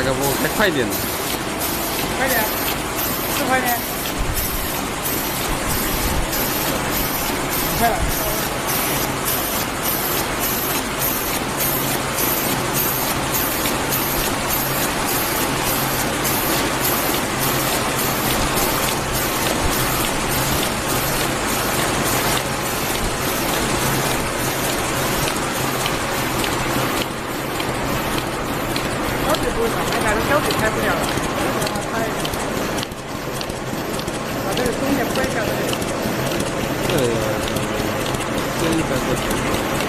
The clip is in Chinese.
大哥，我开快点呢。快点，是快点。快了。现在都小队开不了了，开。把，这个中间不晓得。呃，这一般都。